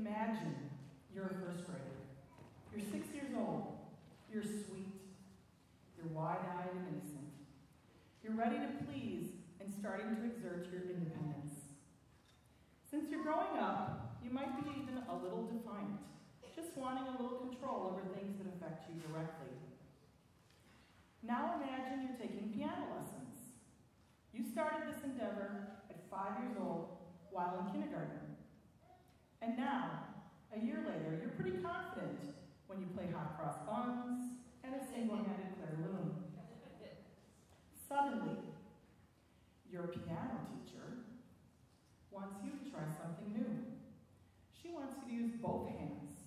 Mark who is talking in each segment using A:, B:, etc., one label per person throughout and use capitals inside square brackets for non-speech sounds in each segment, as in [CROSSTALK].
A: Imagine you're a first grader. You're six years old. You're sweet. You're wide-eyed and innocent. You're ready to please and starting to exert your independence. Since you're growing up, you might be even a little defiant, just wanting a little control over things that affect you directly. Now imagine you're taking piano lessons. You started this endeavor at five years old while in kindergarten. And now, a year later, you're pretty confident when you play hot cross buns and a single-handed Claire Loon. Suddenly, your piano teacher wants you to try something new. She wants you to use both hands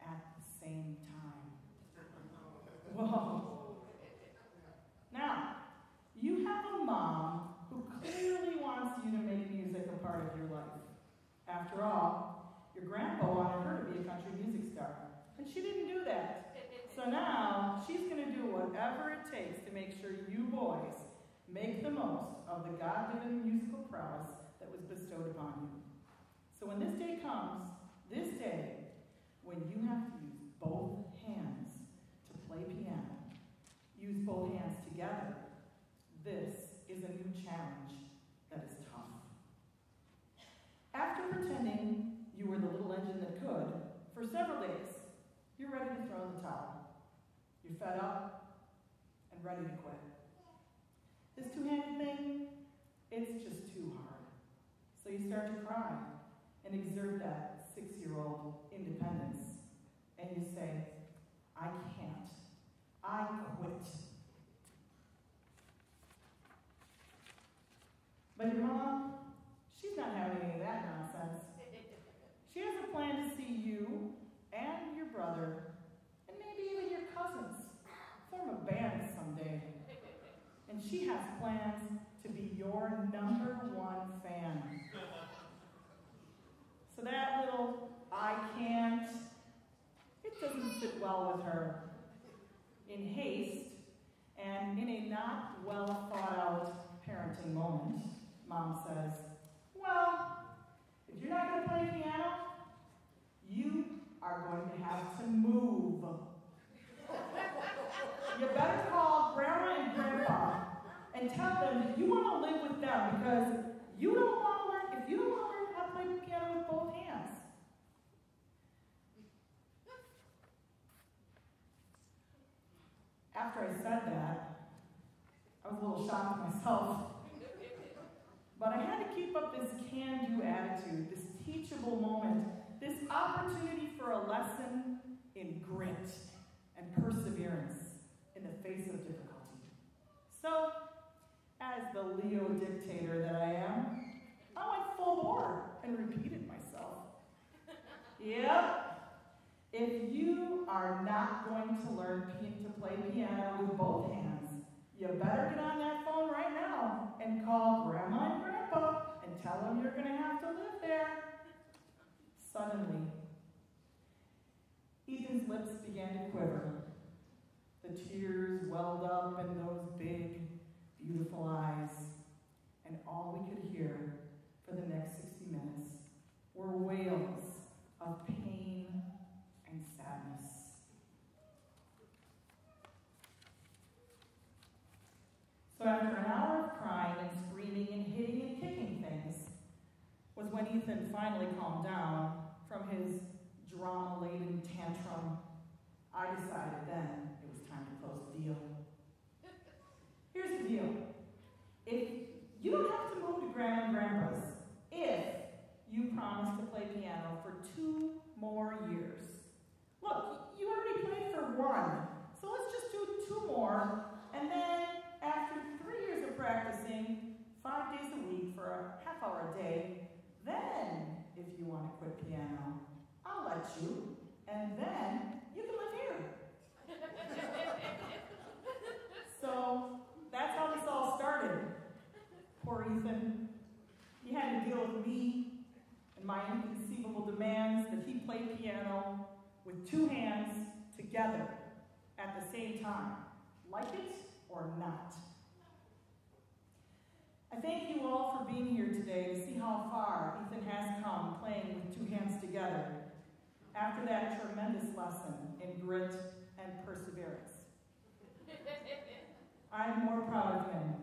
A: at the same time. Whoa. Now, you have a mom who clearly wants you to make music a part of your life. After all, your grandpa wanted her to be a country music star, and she didn't do that. So now, she's going to do whatever it takes to make sure you boys make the most of the God-given musical prowess that was bestowed upon you. So when this day comes, this day, when you have to use both hands to play piano, use both hands together, this is a new challenge that is tough. After pretending you were the little engine that could, for several days, you're ready to throw in the towel. You're fed up and ready to quit. This two-handed thing, it's just too hard. So you start to cry and exert that six-year-old independence. And you say, I can't. I quit. But your mom, she's not having any of that nonsense. She has a plan to see you and your brother, and maybe even your cousins, form a band someday. And she has plans to be your number one fan. So that little I can't, it doesn't fit well with her. In haste, and in a not well thought out parenting moment, mom says, Well, if you're not going to play piano, you are going to have to move. you better call grandma and grandpa and tell them that you want to live with them because you don't want to learn, if you don't want to learn how to play piano with both hands. After I said that, I was a little shocked at myself. But I had to keep up this can-do attitude, this teachable moment, this opportunity for a lesson in grit and perseverance in the face of difficulty. So, as the Leo dictator that I am, I went full bore and repeated myself. Yep. If you are not going to learn to play piano with both hands, you better get on that phone right now and call Grandma and Grandpa and tell them you're going to have to live there. Suddenly, Ethan's lips began to quiver. The tears welled up in those big, beautiful eyes, and all we could hear for the next 60 minutes were wails of pain and sadness. So after an hour of crying and screaming and hitting and kicking things, was when Ethan finally calmed down from his drama-laden tantrum. I decided then it was time to close the deal. Here's the deal. If you don't have to move to Grandma and Grandpa's if you promise to play piano for two more years. Look, you already played for one, so let's just do two more, and then after three years of practicing, five days a week for a half hour a day, then, if you want to quit piano, I'll let you, and then you can live here. so that's how this all started. Poor Ethan. He had to deal with me and my inconceivable demands that he play piano with two hands together at the same time. Like it or not. I thank you all for being here today to see how far Ethan has come playing with two hands together after that tremendous lesson in grit and perseverance. [LAUGHS] I'm more proud of him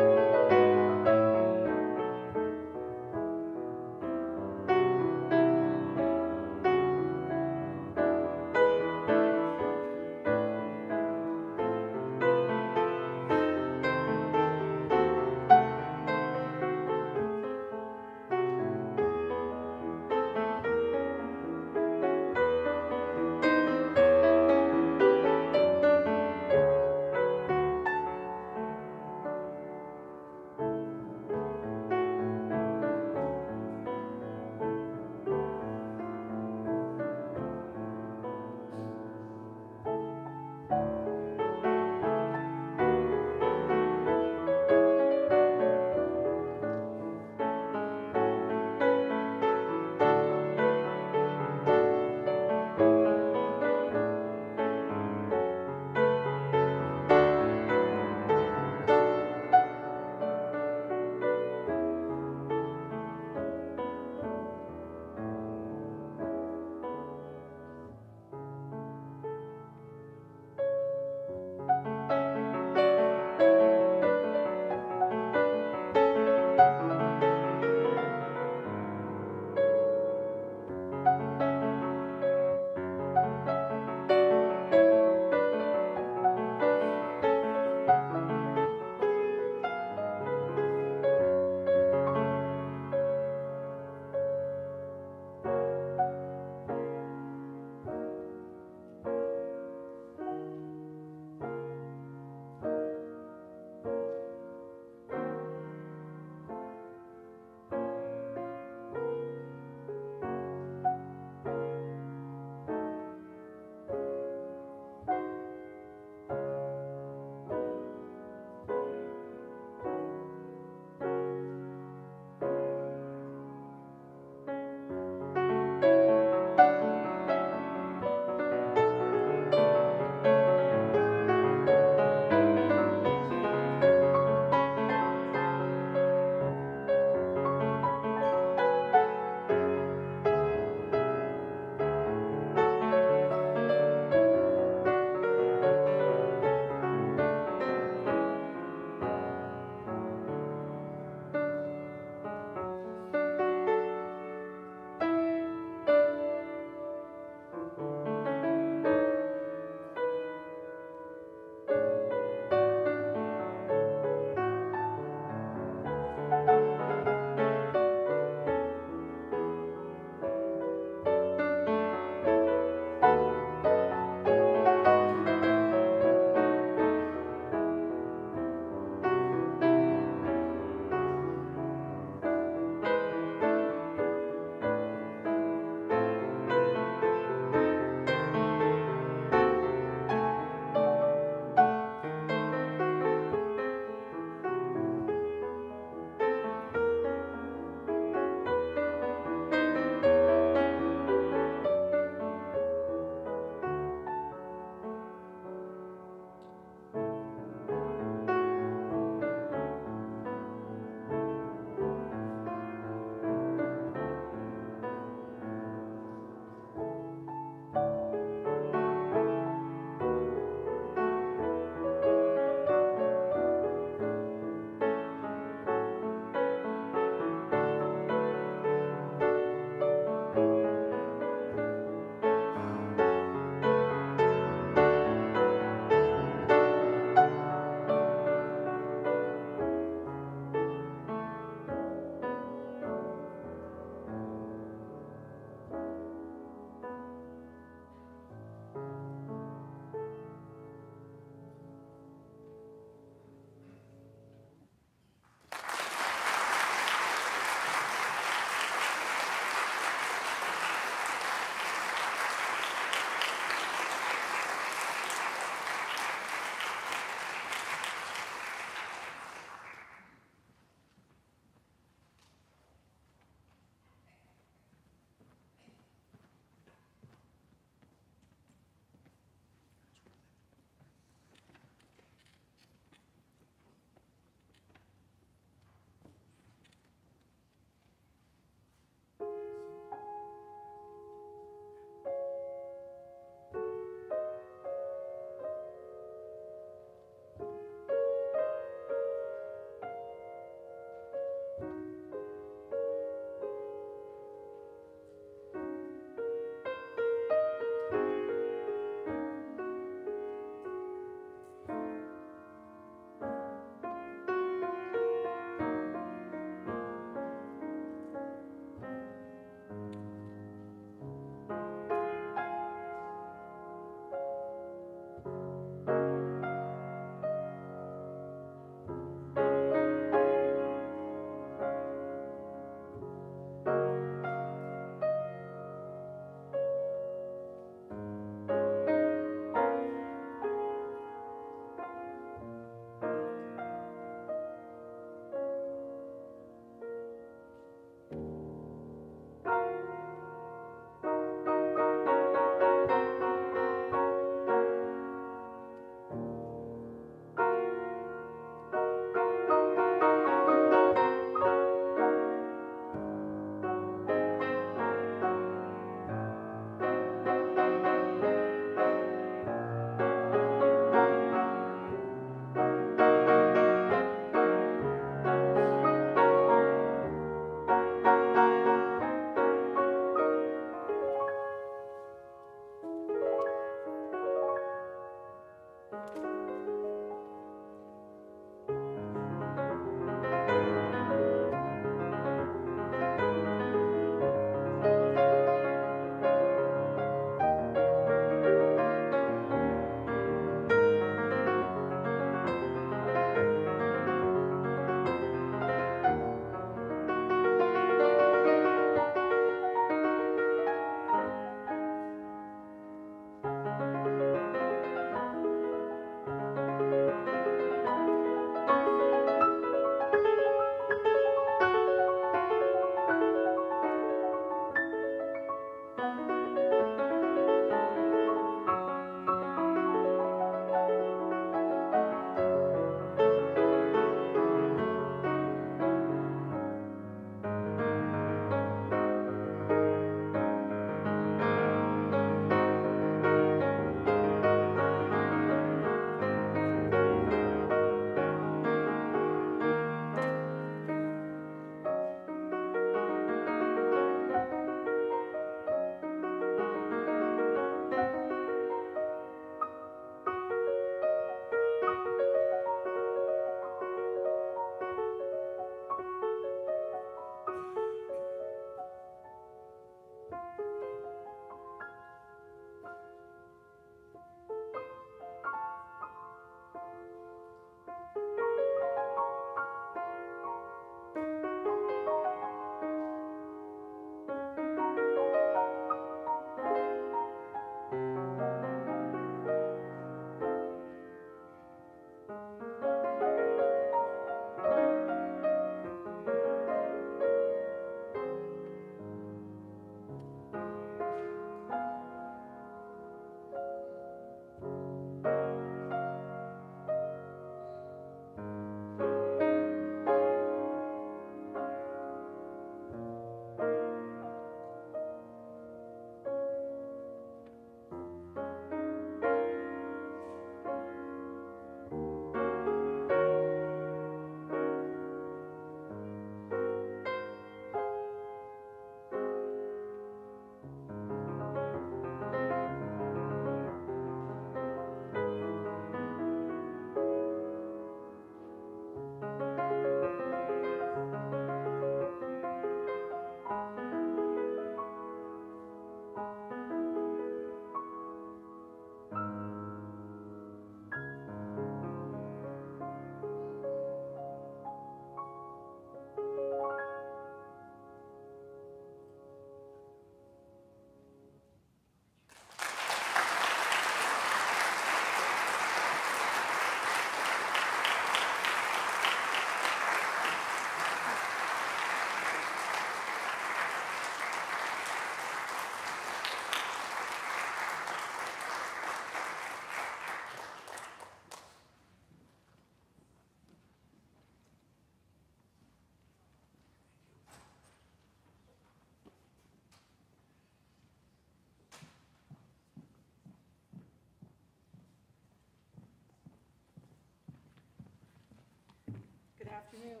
A: afternoon.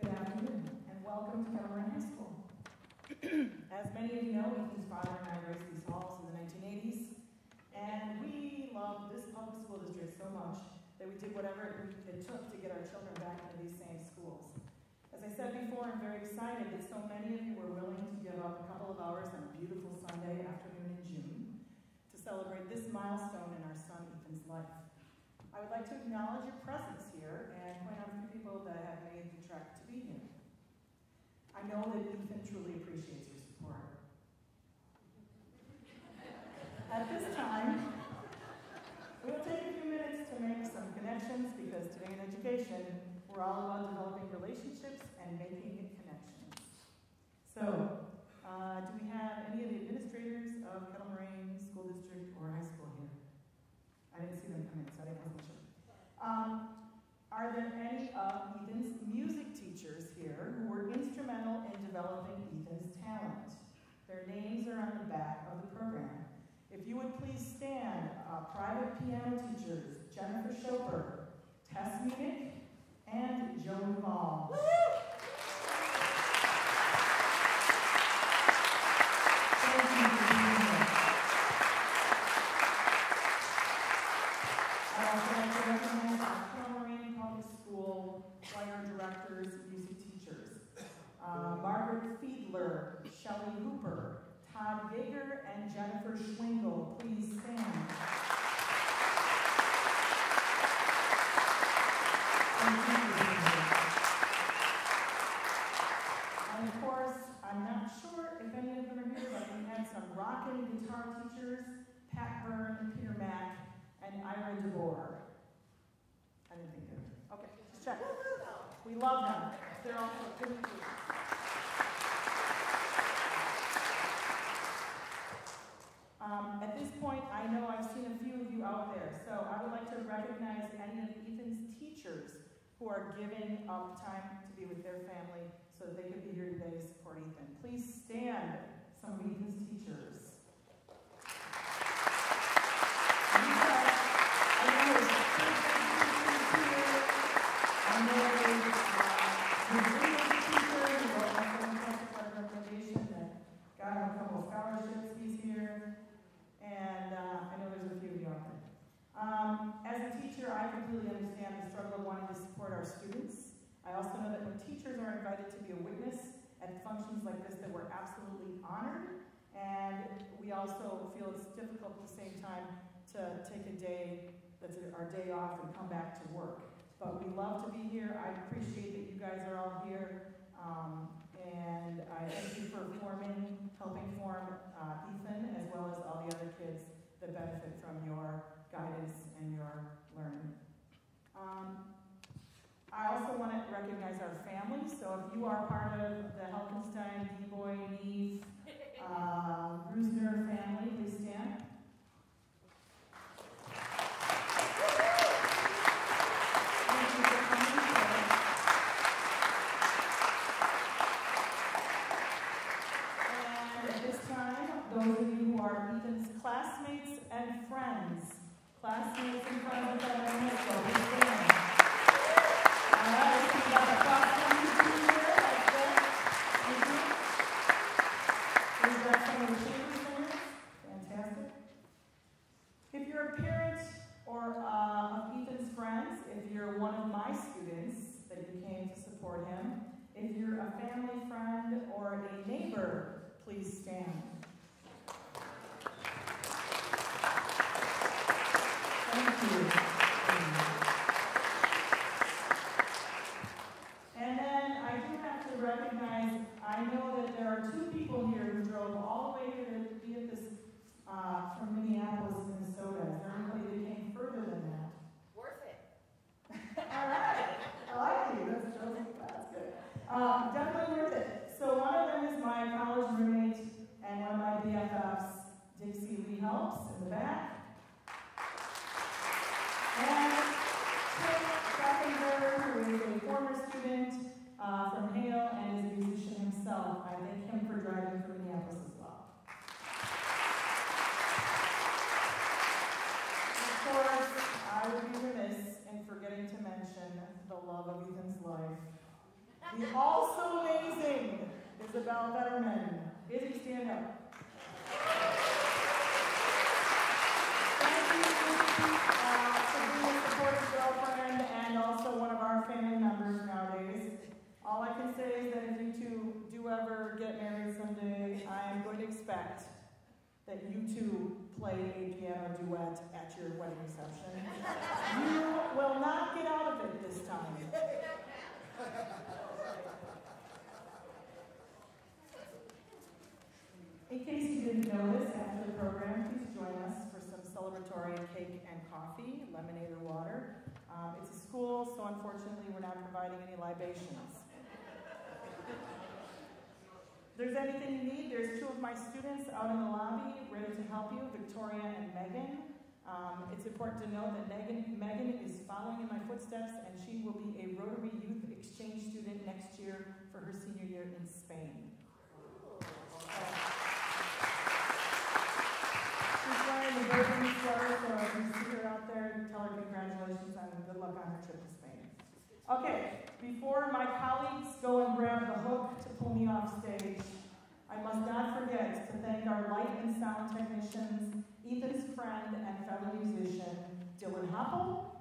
A: Good afternoon, and welcome to Kettle High School. [CLEARS THROAT] As many of you know, Ethan's father and I raised these halls in the 1980s, and we loved this public school district so much that we did whatever it took to get our children back into these same schools. As I said before, I'm very excited that so many of you were willing to give up a couple of hours on a beautiful Sunday afternoon in June to celebrate this milestone in our son Ethan's life. I would like to acknowledge your presence here and point out a few people that have made the trek to be here. I know that Ethan truly appreciates your support. At this time, we'll take a few minutes to make some connections because today in education, we're all about developing relationships and making connections. So, uh, do we have any of the administrators of Kettle Moraine School District or high school here? I didn't see them come in, so I wasn't sure. Um, are there any of Ethan's music teachers here who were instrumental in developing Ethan's talent? Their names are on the back of the program. If you would please stand, uh, private piano teachers, Jennifer Schoper, Tess Munich, and Joan Ball. Jennifer Schwingle. Please stand. And of course, I'm not sure if any of them are here, but we had some rockin' guitar teachers, Pat Byrne, Peter Mack, and Ira DeBoer. I didn't think were. Okay, just check. We love them. They're good Um, at this point, I know I've seen a few of you I would like to recognize any of Ethan's teachers who are giving up time to be with their family so that they could be here today to support Ethan. Please stand, some of Ethan's teachers. Like this that we're absolutely honored, and we also feel it's difficult at the same time to take a day that's our day off and come back to work. But we love to be here. I appreciate that you guys are all here. Um, and I thank you for forming, helping form uh, Ethan, as well as all the other kids that benefit from your guidance and your learning. Um, I also want to recognize our families. So if you are part of the Helfenstein, D-Boy, Neve, uh, family, please stand. And at this time, those of you who are Ethan's classmates and friends, classmates and friends of High School, please stand. If you're a parent or uh, of Ethan's friends, if you're one of my students that you came to support him, if you're a family friend or a neighbor, please stand. uh, from Minneapolis, Minnesota. Is there anybody that came further than that?
B: Worth it.
A: All right. I like you. That's, that's, that's good. Um, definitely worth it. So one of them is my college roommate and one of my BFFs, Dixie Lee Helps in the back. And Tim Beckinger, who is a former student uh, from Hale and is a musician himself. I thank him for driving from Minneapolis as well. Of course, I would be remiss in forgetting to mention the love of Ethan's life. The also amazing Isabel Vetterman. Izzy, stand up. Thank you, Izzy, uh, for being a supportive girlfriend and also one of our family members nowadays. All I can say is that if you two do ever get married someday, I am going to expect that you two play a piano duet at your wedding reception. You will not get out of it this time. In case you didn't notice, after the program, please join us for some celebratory cake and coffee, lemonade or water. Um, it's a school, so unfortunately we're not providing any libations. There's anything you need, there's two of my students out in the lobby ready to help you, Victoria and Megan. Um, it's important to know that Megan, Megan is following in my footsteps and she will be a Rotary Youth Exchange student next year for her senior year in Spain. She's wearing the Bourbon sweater, so if you see her out there, tell her congratulations and good luck on her trip to Spain. Okay, before my colleagues go and grab the hook to pull me off stage, I must not forget to thank our light and sound technicians, Ethan's friend and fellow musician, Dylan Hoppel,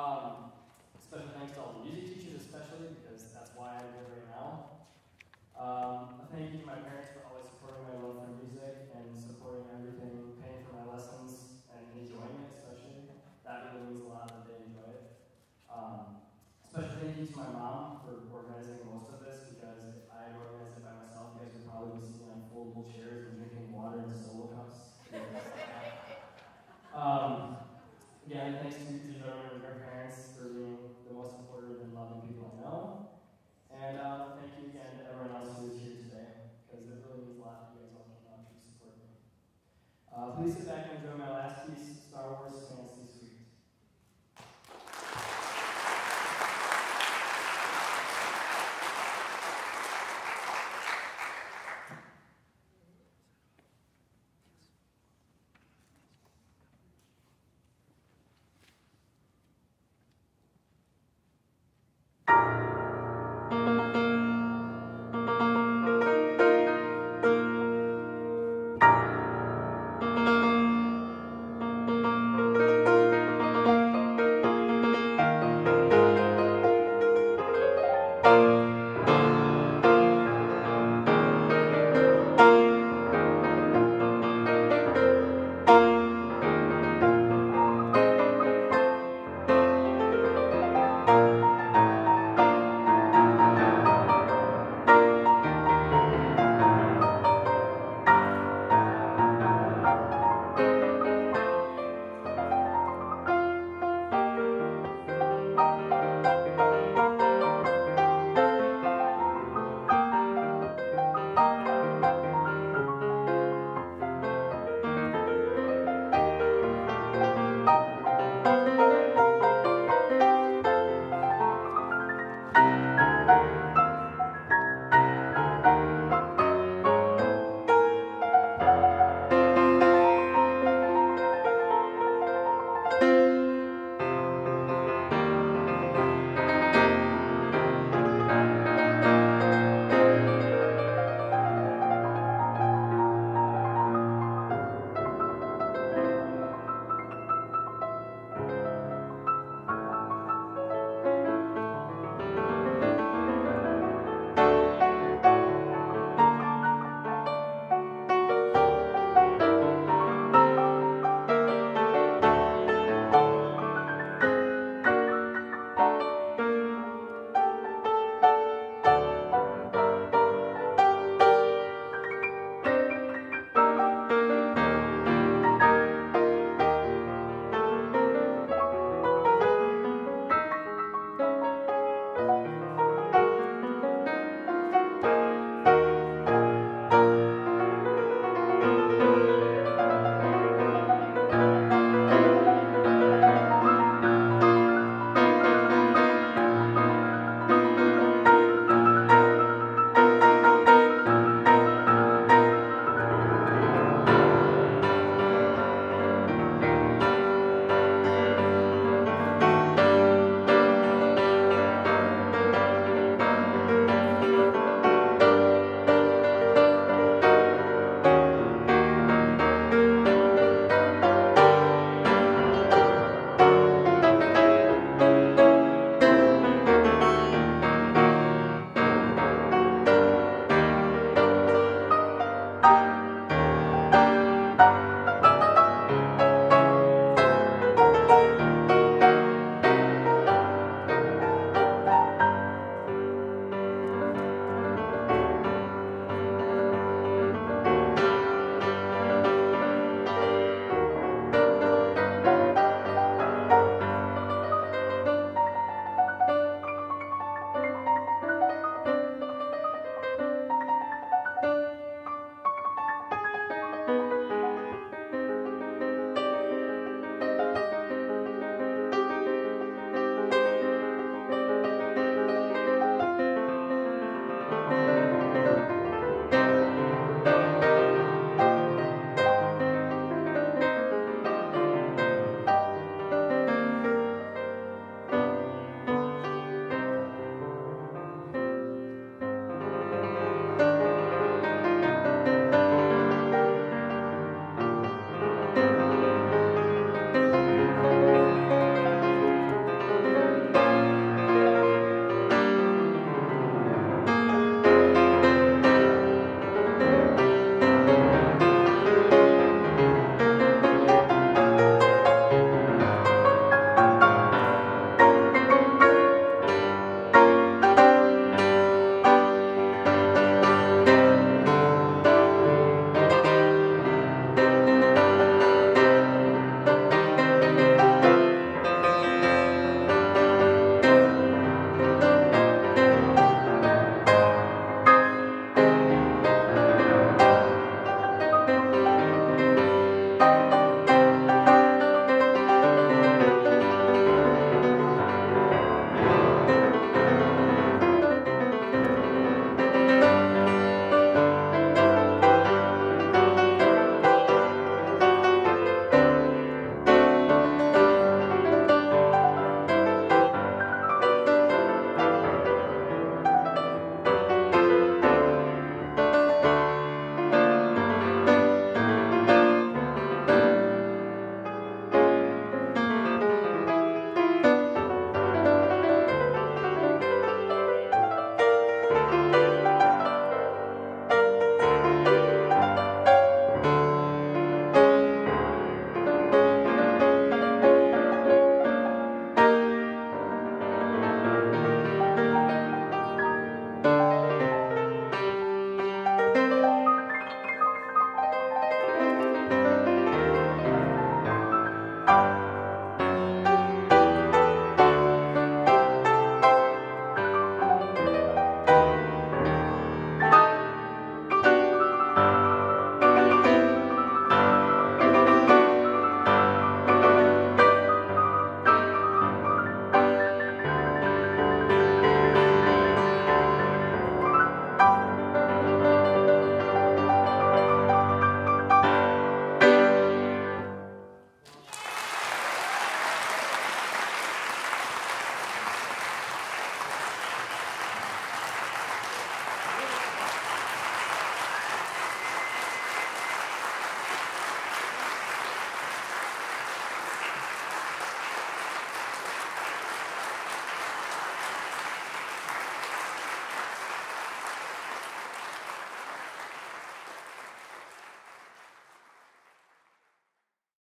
C: um, special thanks to all the music teachers, especially because that's why I'm here right now. Um, thank you to my parents for always supporting my love for music and supporting everything, paying for my lessons and enjoying it, especially. That really means a lot that they enjoy it. Um, special thank you to my mom for organizing most of this because if I organized it by myself, you guys would probably be sitting on foldable chairs and drinking water in solo cups. [LAUGHS] um, yeah, thanks to, to and her parents for being the most supportive and loving people I know. And uh, thank you again to everyone else who is here today, because it really means a lot that you guys all came out to support me. Uh, please sit back and enjoy my last piece, Star Wars.